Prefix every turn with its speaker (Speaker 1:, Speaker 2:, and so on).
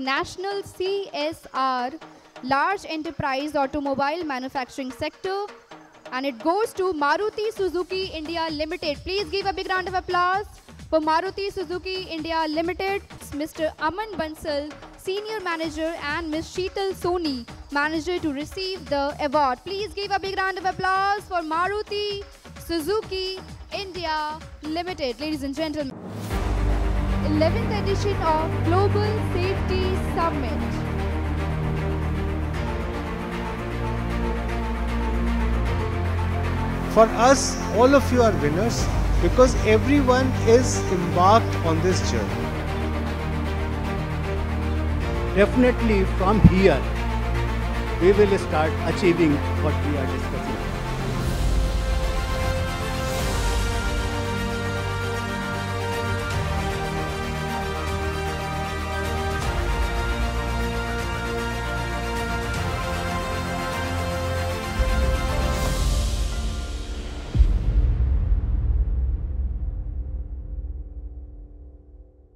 Speaker 1: National CSR Large Enterprise Automobile Manufacturing Sector and it goes to Maruti Suzuki India Limited. Please give a big round of applause for Maruti Suzuki India Limited. Mr. Aman Bansal, Senior Manager and Ms. Sheetal Soni, Manager to receive the award. Please give a big round of applause for Maruti Suzuki India Limited. Ladies and gentlemen, 11th edition of Global Safety Summit.
Speaker 2: For us, all of you are winners because everyone is embarked on this journey.
Speaker 3: Definitely from here, we will start achieving what we are discussing.